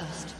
First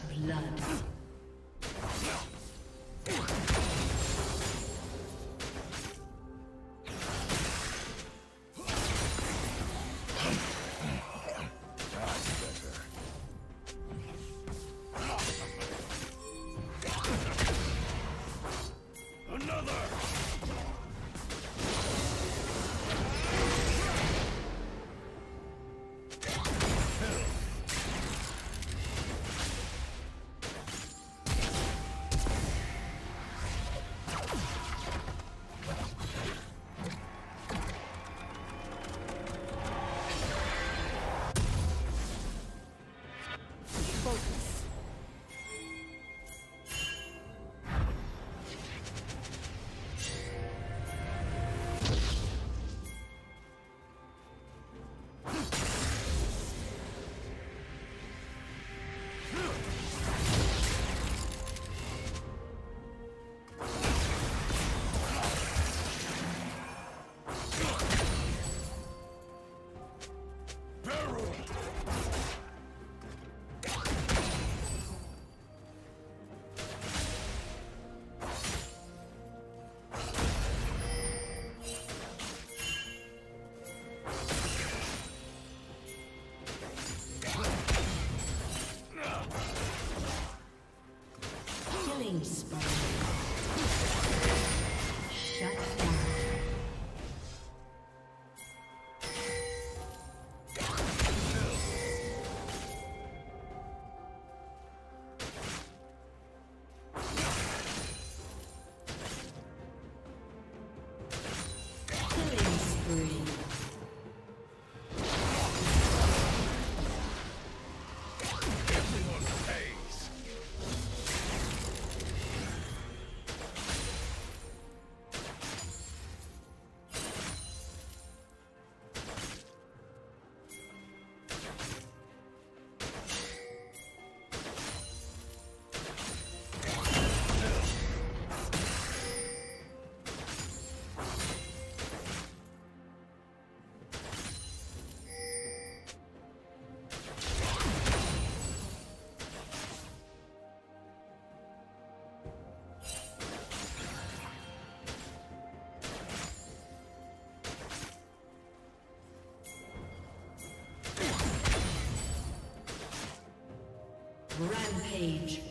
Rampage.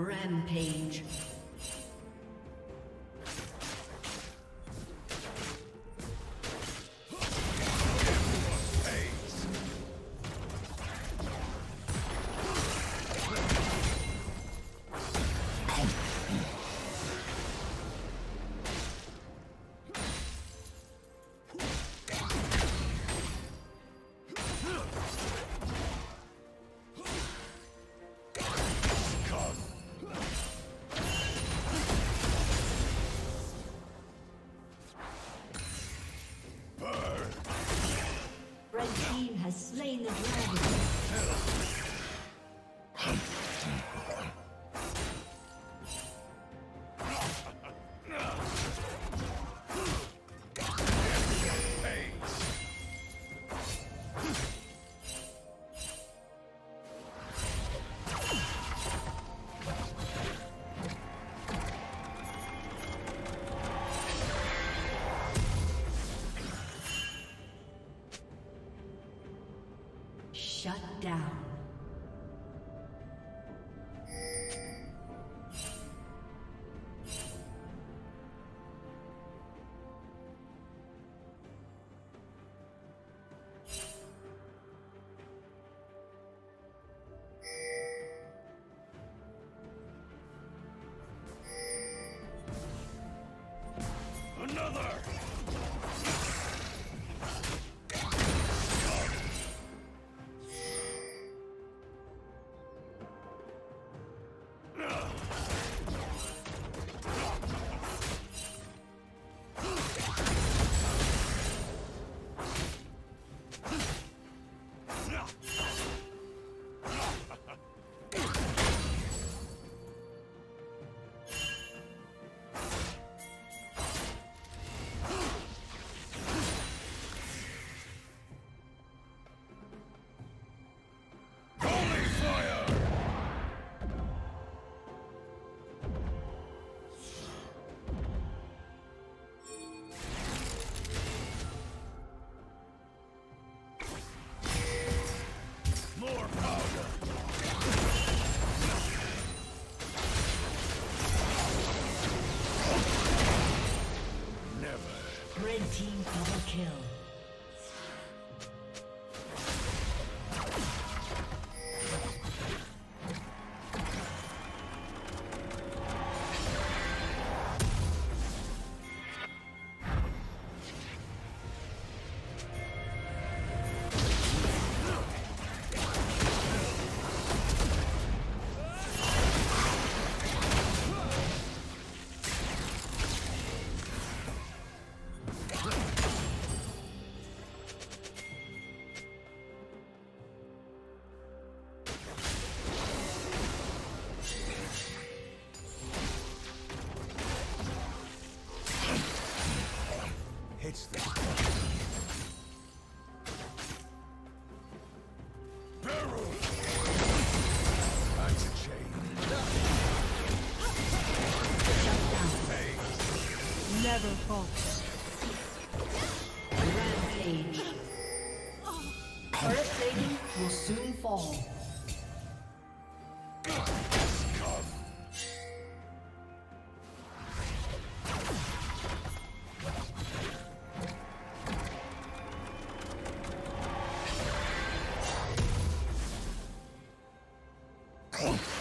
Rampage. Oh.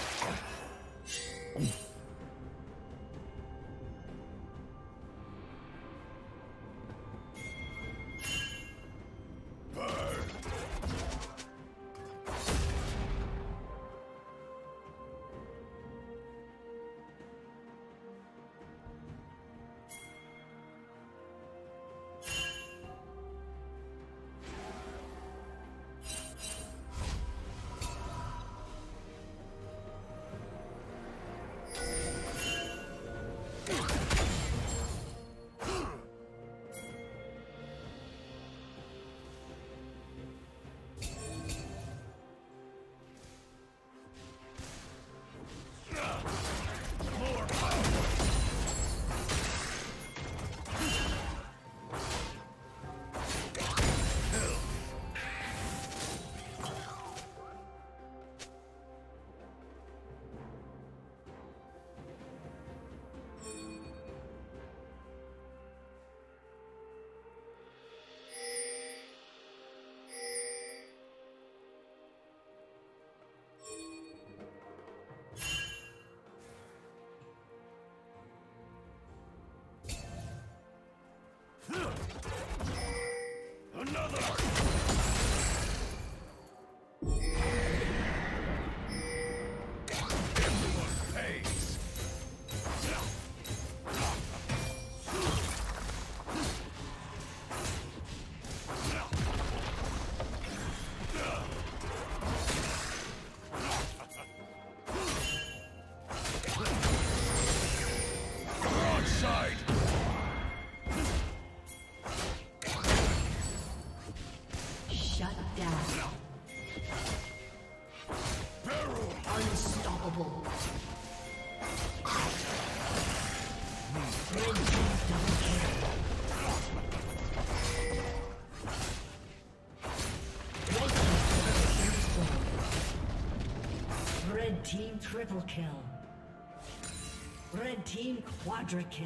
Red team triple kill. Red team quadra kill.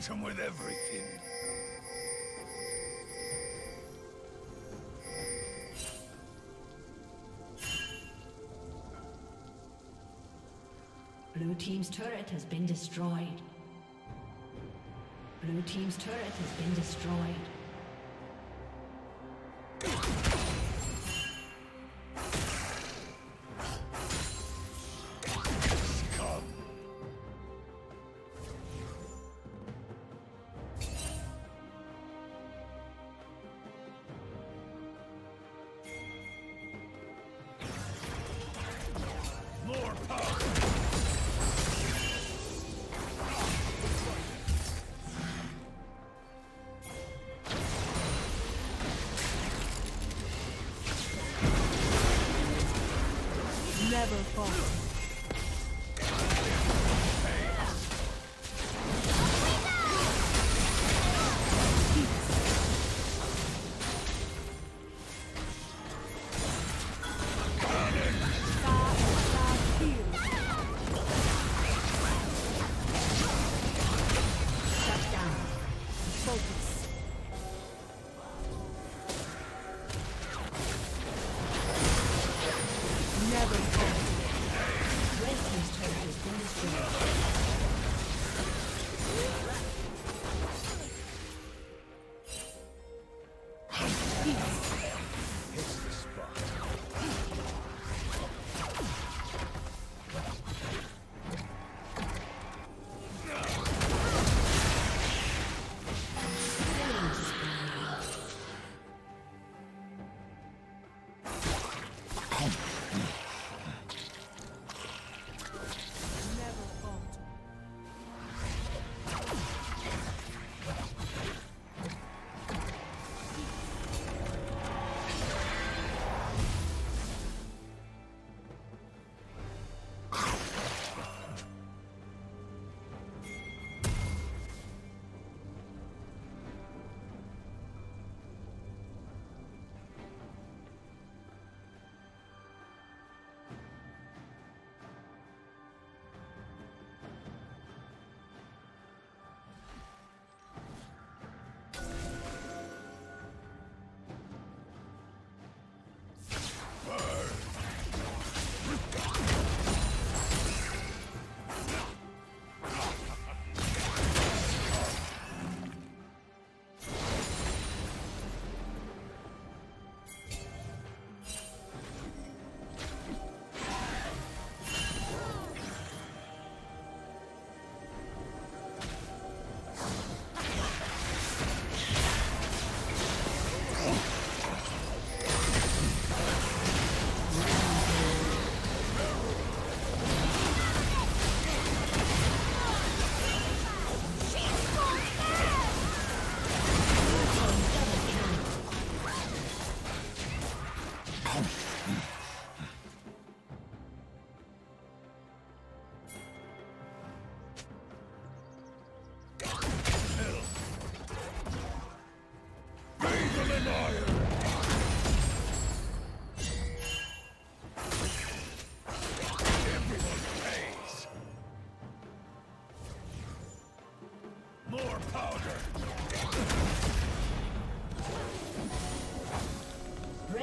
Hit him with everything. Blue Team's turret has been destroyed. Blue Team's turret has been destroyed. Never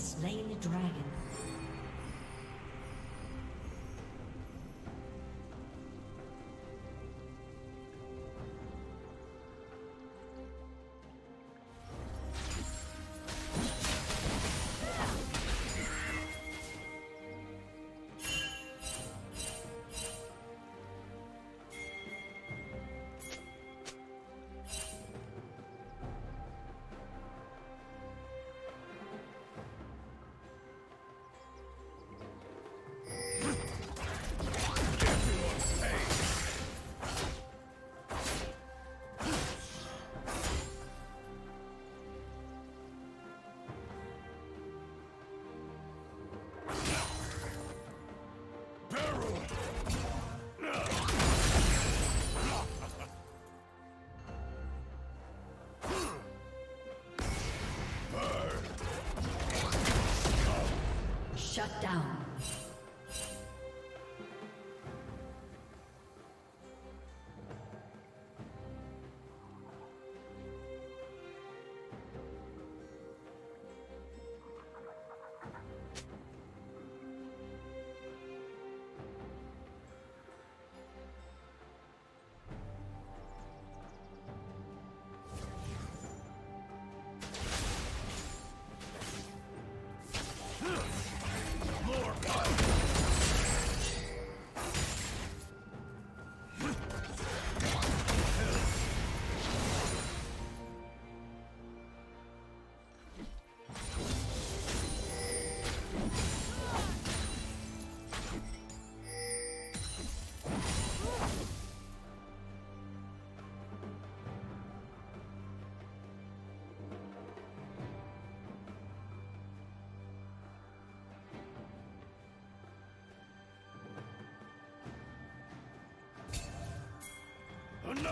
Slain the dragon.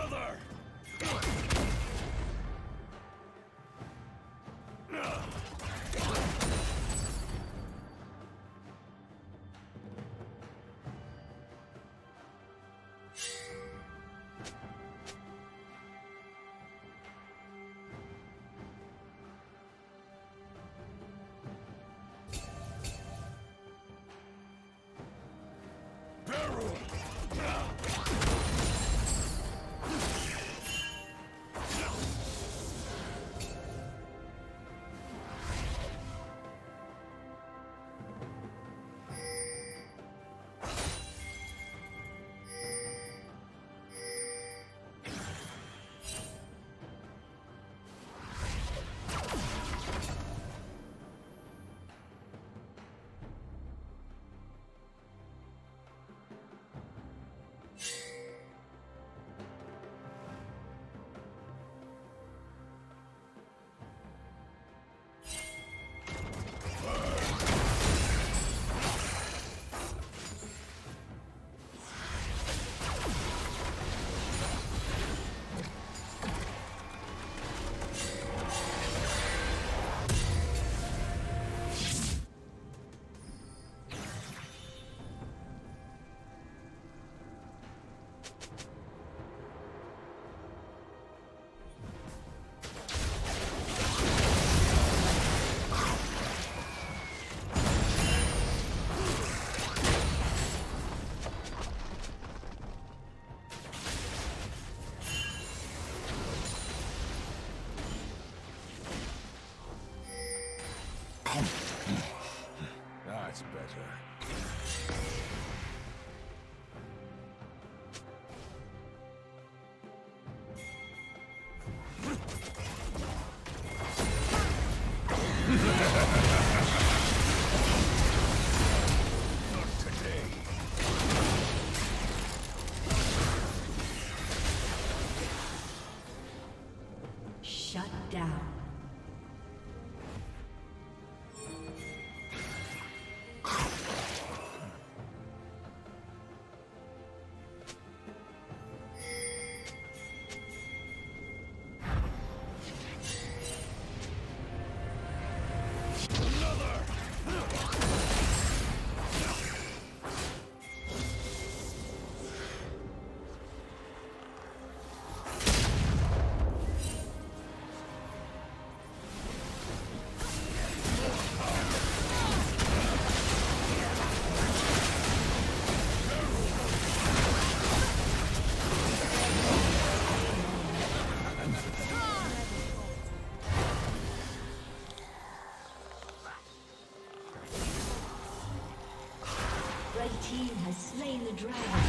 Another! dragon.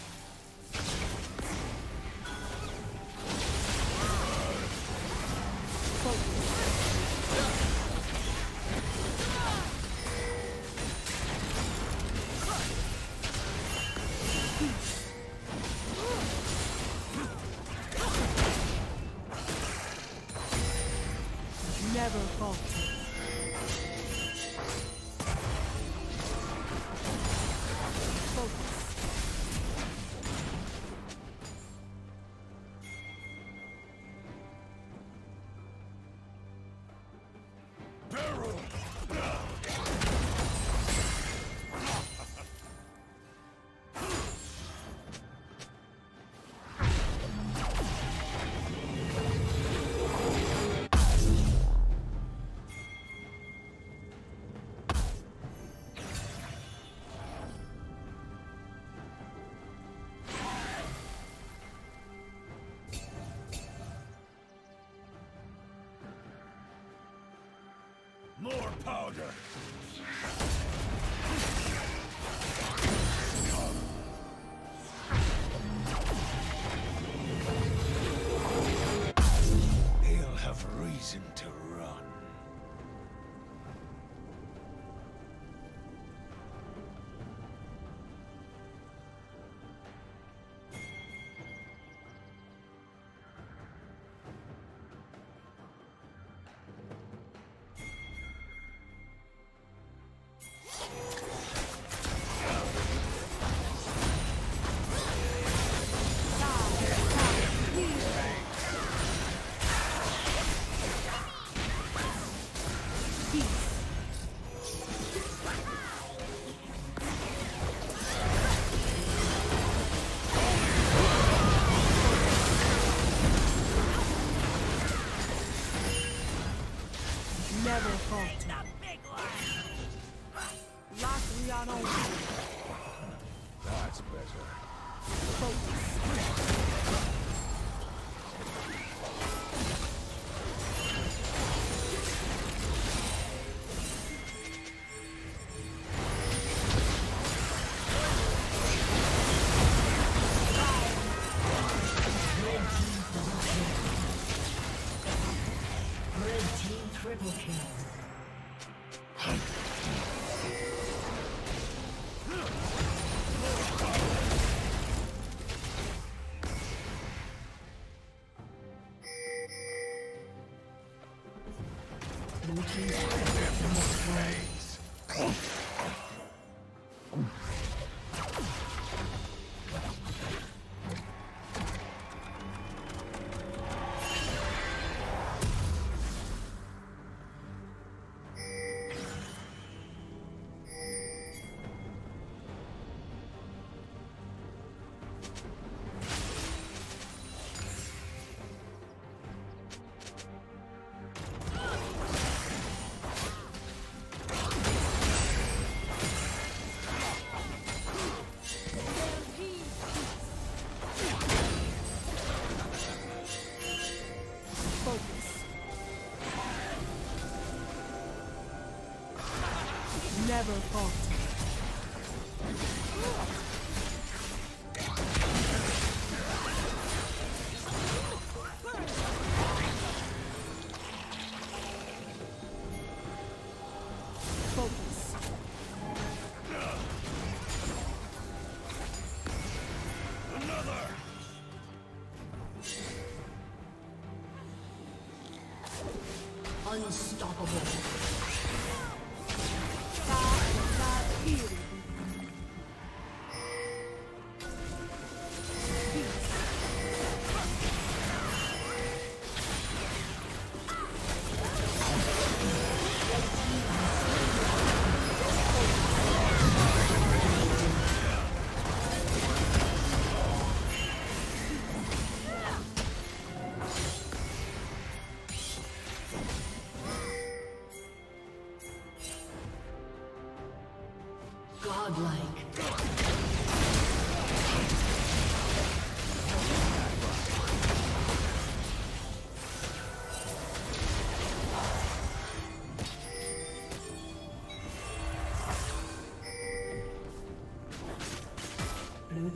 powder! Blue team's turret Unstoppable.